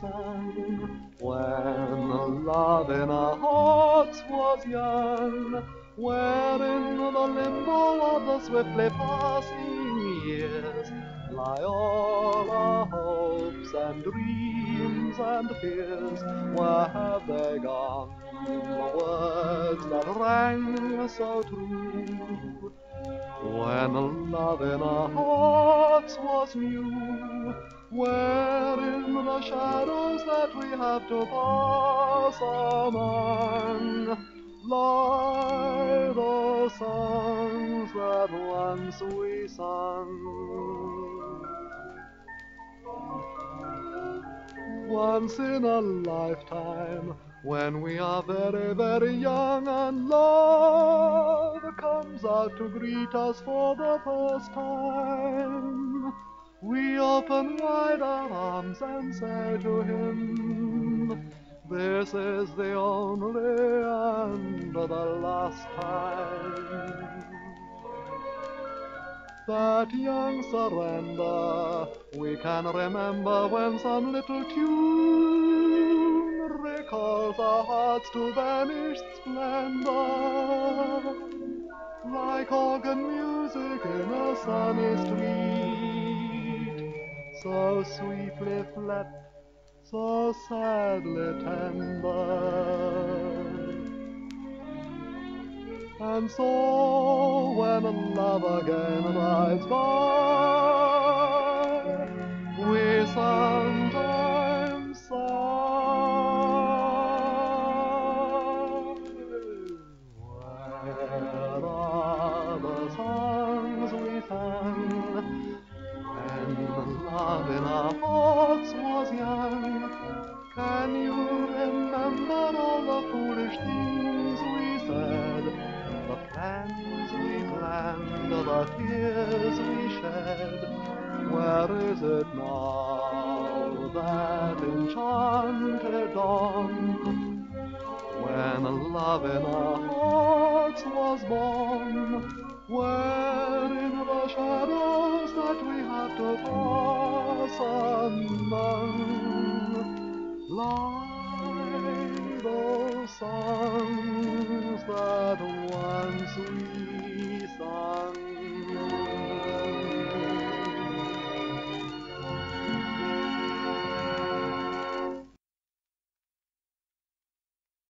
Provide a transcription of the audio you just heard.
sang when love in our hearts was young. Where in the limbo of the swiftly passing years lie all our hopes and dreams and fears. Where have they gone? The words that rang so true. When love in our hearts was new, where the shadows that we have to pass among lie the songs that once we sung. Once in a lifetime, when we are very, very young and love comes out to greet us for the first time, we open wide our arms and say to him, This is the only and the last time. That young surrender we can remember when some little tune recalls our hearts to vanished splendor. Like organ music in a sunny street so sweetly flat so sadly tender. And so when love again rides by, we sometimes love in our hearts was young? Can you remember all the foolish things we said? The plans we planned, the tears we shed. Where is it now, that enchanted dawn? When love in our hearts was born, where in the shadows songs that once we